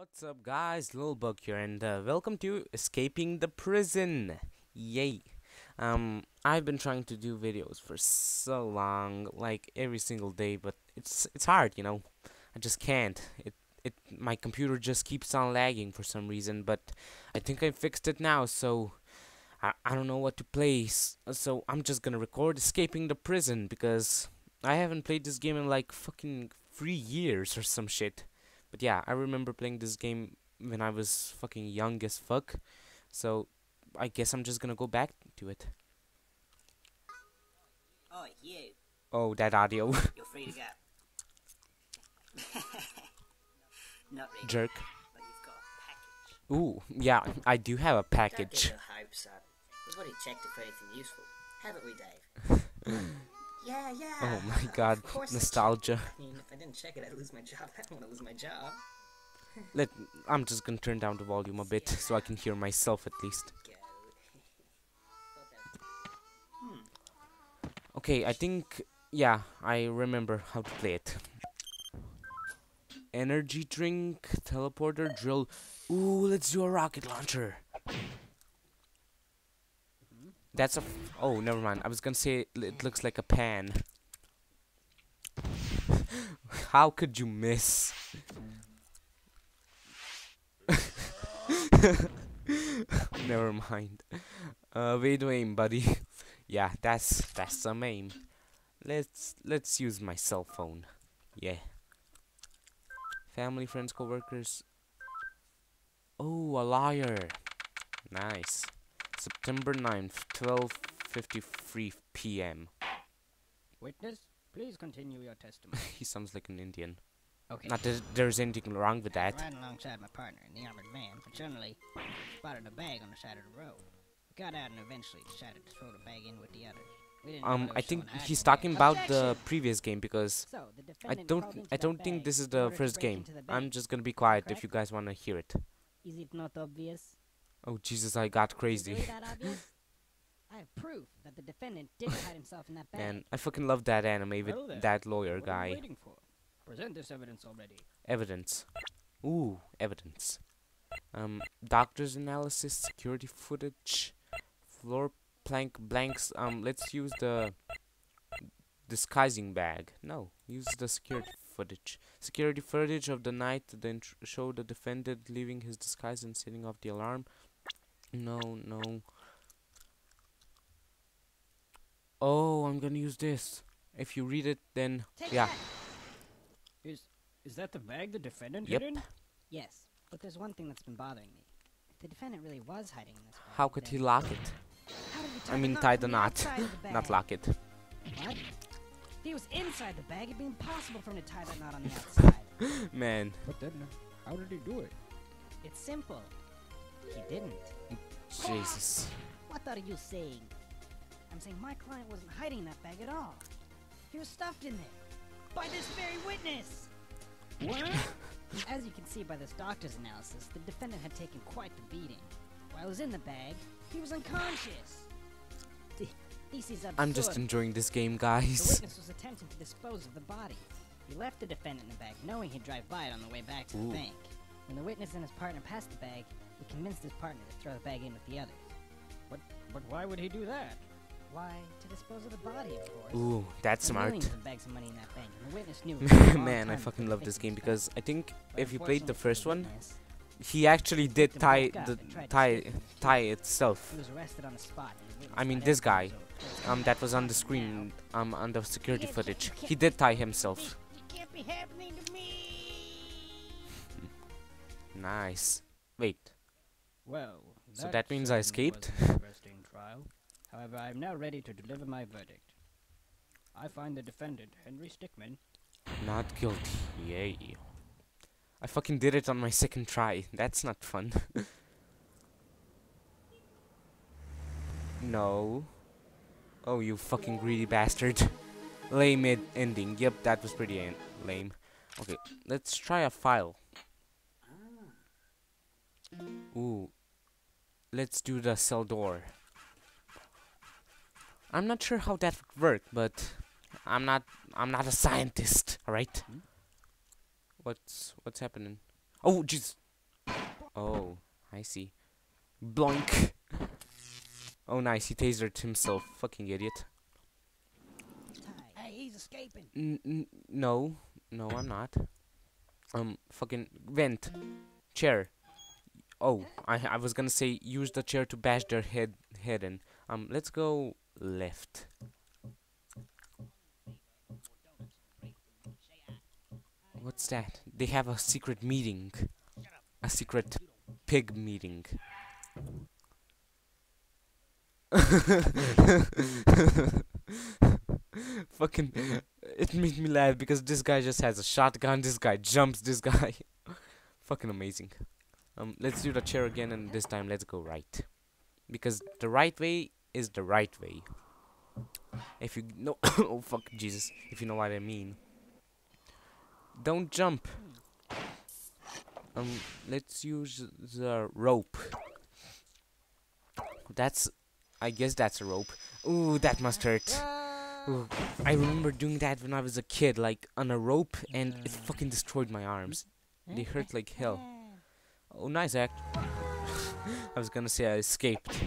What's up guys, Lil Bug here and uh, welcome to Escaping the Prison. Yay. Um I've been trying to do videos for so long, like every single day, but it's it's hard, you know. I just can't. It it my computer just keeps on lagging for some reason, but I think I fixed it now, so I I don't know what to play. So I'm just going to record Escaping the Prison because I haven't played this game in like fucking 3 years or some shit. But yeah, I remember playing this game when I was fucking young as fuck. So I guess I'm just gonna go back to it. Oh, you. Oh, that audio. You're free to go. Not really, Jerk. but you've got a package. Ooh, yeah, I do have a package. Don't get your hopes up. We've already checked it for anything useful. Haven't we, Dave? yeah, yeah. Oh my god, I nostalgia. I mean, if I didn't check it, I'd lose my job. I don't want to lose my job. Let I'm just gonna turn down the volume a bit so I can hear myself at least. Go. Thought that was- Okay, I think yeah, I remember how to play it. Energy drink, teleporter, drill. Ooh, let's do a rocket launcher. That's a. Oh, never mind. I was gonna say it, looks like a pan. how could you miss? never mind. Uh, way to aim, buddy. yeah, that's that's some aim. Let's let's use my cell phone. Yeah. Family, friends, coworkers. Oh, a liar. Nice. September 9th, 12:53 p.m. Witness, please continue your testimony. he sounds like an Indian. Okay. Not that there's anything wrong with that. riding alongside my partner in the armored van, but suddenly spotted a bag on the side of the road. We got out and eventually decided to throw the bag in with the others. We didn't know Um, I think he's talking about the previous game because So, I don't I don't think this is the first game. the I'm just gonna be quiet if you guys wanna hear it. Is it not obvious? Oh Jesus, I got crazy. really that obvious? I have proof that the defendant did hide himself in that bag. Man, I fucking love that anime with Well that lawyer what are you guy. waiting for? Present this evidence already. Evidence. Ooh, evidence. Um, doctor's analysis, security footage, floor plank blanks. Um, let's use the disguising bag. No, use the security footage. Security footage of the night then tr- show the defendant leaving his disguise and setting off the alarm. No, no. Oh, I'm gonna use this. If you read it, then Take yeah. that! Is is that the bag the defendant Yep. hid in? Yes, but there's one thing that's been bothering me. The defendant really was hiding in this bag, How could he lock it? how did he I mean, the knot tie the knot, outside of the not lock it. What? If he was inside the bag, it'd be impossible for him to tie that knot on the outside. Man, But then, how did he do it? it's simple. He didn't. Jesus. What are you saying? I'm saying my client wasn't hiding that bag at all. He was stuffed in there. By this very witness! What? As you can see by this doctor's analysis, the defendant had taken quite the beating. While he was in the bag, he was unconscious. Th- This is absurd. I'm just enjoying this game, The guys. witness was attempting to dispose of the body. He left the defendant in the bag, knowing he'd drive by it on the way back to Ooh. the bank. When the witness and his partner passed the bag, he convinced his partner to throw the bag in with the others. But but why would he do that? Why? To dispose of the body, of course. Ooh, that's There smart. bags of money in that bank, and the witness knew. it would take a long Man, I fucking love this game because. I think But if you played the first one, he actually did tie woke the and tried to tie escape from the tie itself. He was arrested on the spot. and the witness I mean, this guy. Um, that was on the screen. Um, on the security footage. He did tie himself. It can't be happening to me. Nice. Wait. Well, So that means I escaped? interesting trial. However, I am now ready to deliver my verdict. I find the defendant, Henry Stickmin, Not guilty. Yay. I fucking did it on my second try. That's not fun. no. Oh, you fucking greedy bastard. Lame ending. Yep, that was pretty lame. Okay, let's try a file. Ooh. Let's do the cell door. I'm not sure how that would work, but I'm not I'm not a scientist, alright? Hmm? What's what's happening? Oh jeez. Oh, I see. Bloink. Oh, nice. He tasered himself. Fucking idiot. Hey, he's escaping. N n no, no, I'm not. Um, fucking vent, chair. Oh, I I was gonna say use the chair to bash their head head in. Um, let's go left. What's that? They have a secret meeting. A secret pig meeting. Fucking, it made me laugh because this guy just has a shotgun. This guy jumps. This guy, fucking amazing. Um, let's do the chair again, and this time let's go right, because the right way is the right way. If you know, oh fuck Jesus, if you know what I mean. Don't jump. Um, let's use the rope. That's, I guess that's a rope. Ooh, that must hurt. Ooh, I remember doing that when I was a kid, like on a rope, and it fucking destroyed my arms. They hurt like hell. Oh, nice act. I was gonna say I escaped.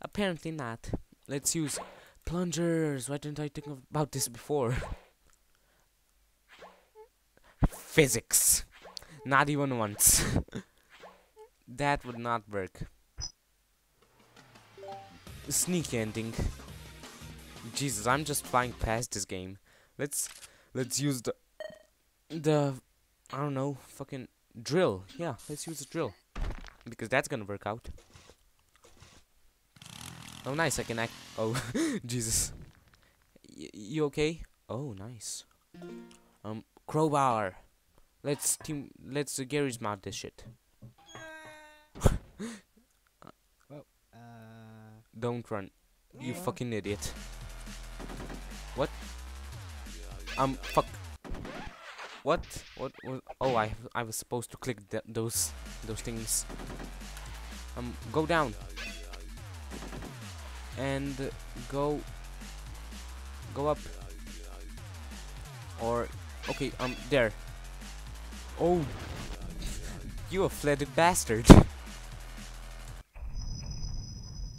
Apparently not. Let's use plungers. Why didn't I think about this before? Physics. Not even once. that would not work. Sneaky ending. Jesus, I'm just flying past this game. Let's let's use the the I don't know, fucking drill. Yeah, let's use a drill. Because that's gonna work out. Oh nice, I can act oh Jesus. Y you okay? Oh nice. Um crowbar. Let's team let's uh, Garry's Mod this shit. Uh, Don't run. You fucking idiot. What? Um, fuck. What? What? what? Oh, I I was supposed to click th those those things. Um, go down. And go go up. Or okay, um, there. Oh, you a flatted bastard.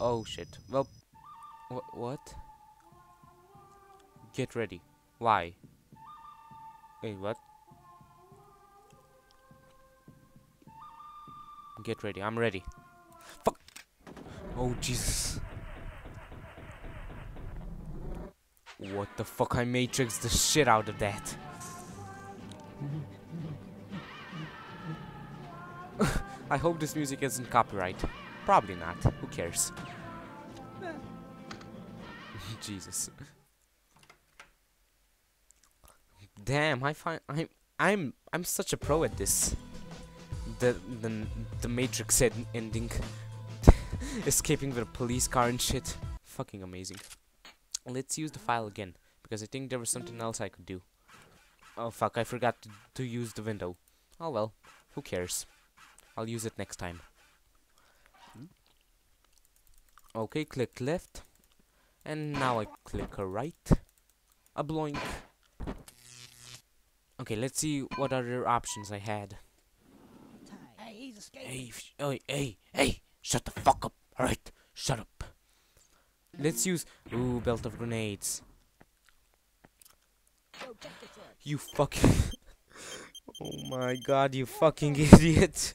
Oh shit. Well, wh what? Get ready. Why? Wait, what? Get ready. I'm ready. Fuck. Oh Jesus. What the fuck? I matrix the shit out of that. I hope this music isn't copyright. Probably not. Who cares? Jesus. Damn, I find I'm I'm I'm such a pro at this. The the the Matrix en- ending, escaping with a police car and shit. Fucking amazing. Let's use the file again because I think there was something else I could do. Oh fuck! I forgot to, to use the window. Oh well, who cares? I'll use it next time. Okay, click left. And now I click a right. A bloink. Okay, let's see what other options I had. Hey, escaping. Hey, hey! Shut the fuck up! Alright, shut up. Let's use. Ooh, belt of grenades. You fucking. oh my god, you fucking idiot.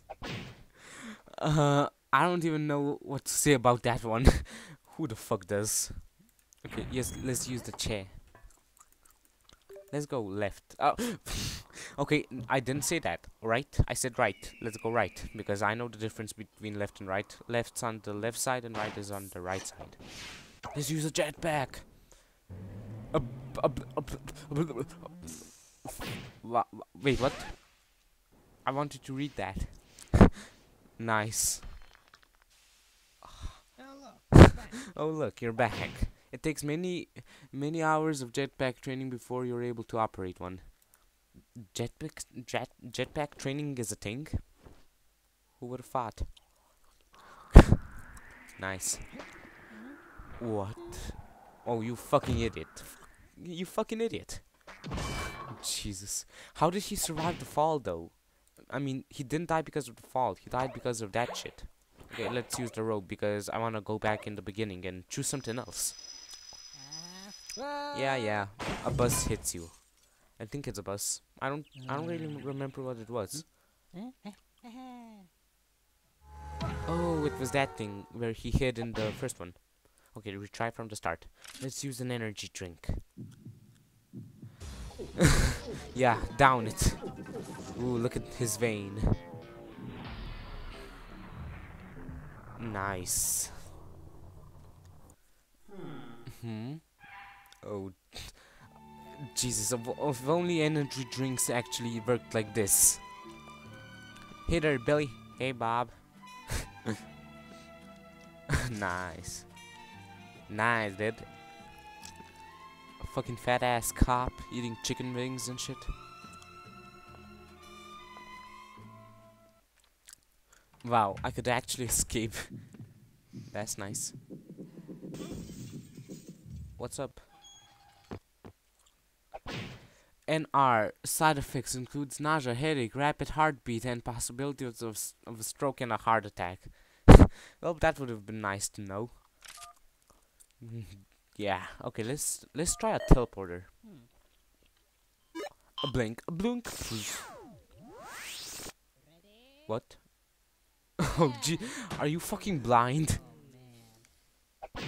Uh, I don't even know what to say about that one. Who the fuck does? Okay, yes, let's use the chair. Let's go left. Oh, okay, I didn't say that. Right? I said right. Let's go right because I know the difference between left and right. Left's on the left side and right is on the right side. Let's use a jetpack. Wait, what? I wanted to read that. nice. Oh. Oh look, you're back. It takes many, many hours of jetpack training before you're able to operate one. Jetpack, jet, jetpack training is a thing. Who would have thought? nice. What? Oh, you fucking idiot! You fucking idiot! Jesus, how did he survive the fall though? I mean, he didn't die because of the fall. He died because of that shit. Okay, let's use the rope because I want to go back in the beginning and choose something else. Yeah, yeah. A bus hits you. I think it's a bus. I don't. I don't really remember what it was. Oh, it was that thing where he hid in the first one. Okay, we try from the start. Let's use an energy drink. yeah, down it. Ooh, look at his vein. Nice. Hmm. Oh, Jesus! If, only energy drinks actually worked like this. Hey there, Billy. Hey, Bob. nice. Nice, dude. A fucking fat ass cop eating chicken wings and shit. Wow, I could actually escape. That's nice. What's up? NR side effects includes nausea, headache, rapid heartbeat, and possibilities of, of a stroke and a heart attack. well, that would have been nice to know. Yeah. Okay, let's let's try a teleporter. A blink, a blink. What? oh, gee, are you fucking blind? Oh,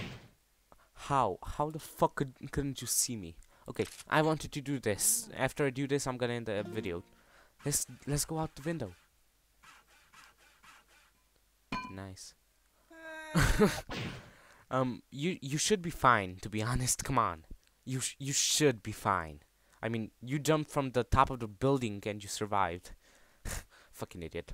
how? How the fuck could, couldn't you see me? Okay, I wanted to do this. After I do this, I'm gonna end the video. Let's let's go out the window. Nice. um, you you should be fine. To be honest, come on. You sh you should be fine. I mean, you jumped from the top of the building and you survived. Fucking idiot.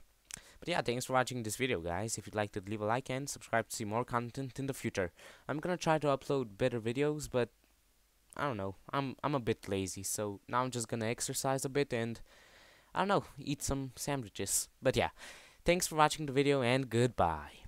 But yeah, thanks for watching this video, guys. If you'd like to leave a like and subscribe to see more content in the future. I'm gonna try to upload better videos, but I don't know. I'm I'm a bit lazy, so now I'm just gonna exercise a bit and I don't know, eat some sandwiches. But yeah, thanks for watching the video and goodbye.